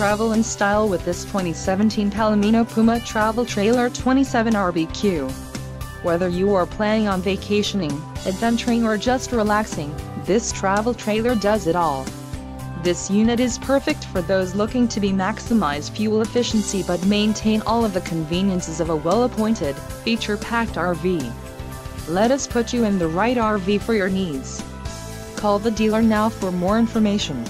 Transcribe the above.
travel in style with this 2017 Palomino Puma Travel Trailer 27 RBQ. Whether you are planning on vacationing, adventuring or just relaxing, this travel trailer does it all. This unit is perfect for those looking to be maximize fuel efficiency but maintain all of the conveniences of a well-appointed, feature-packed RV. Let us put you in the right RV for your needs. Call the dealer now for more information.